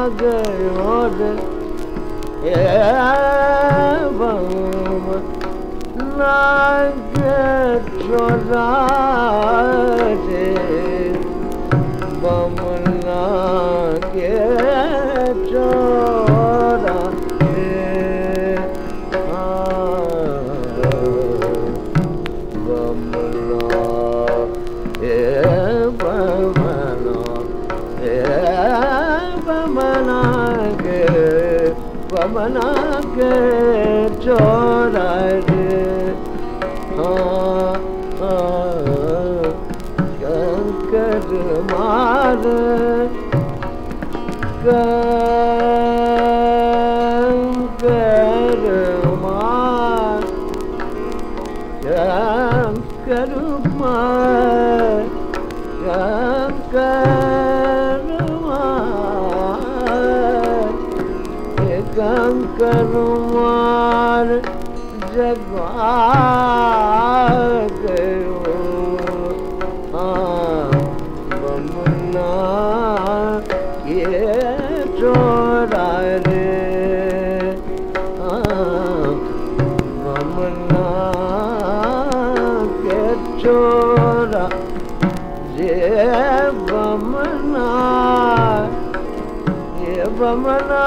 sagrada evam na பவனாக்கு பவனாக்கு சோராடு கங்கர் மாறு கங்கர் மாறு கங்கர் மாறு கங்கர் शंकर मार जगा गयो। हाँ चोरा रे। हाँ के चोरा ये बमना ये बमना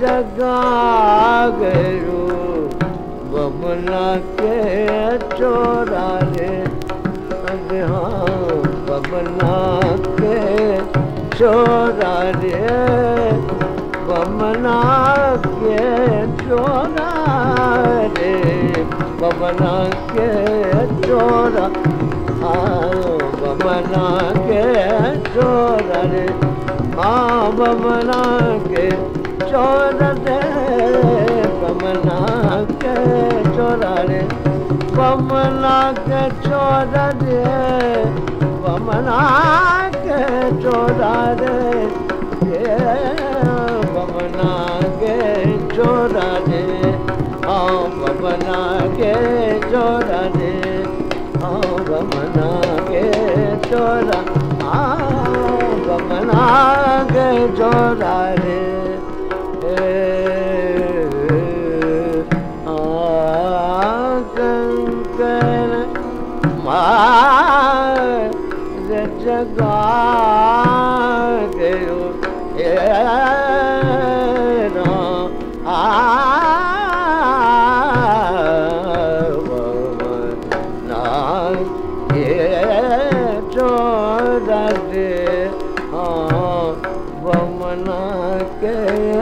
जगा गयो बमना के चोरा चोरा रे के चोरा रे बमना के चोरा रे हाँ बमना के चोरा रे बमना के चोर दे बमना के चोरा रे ये बमना के चोरा रे हाँ बमना के चोरा रे हाँ बमना के चोरा हाँ बमना के चोरा रे que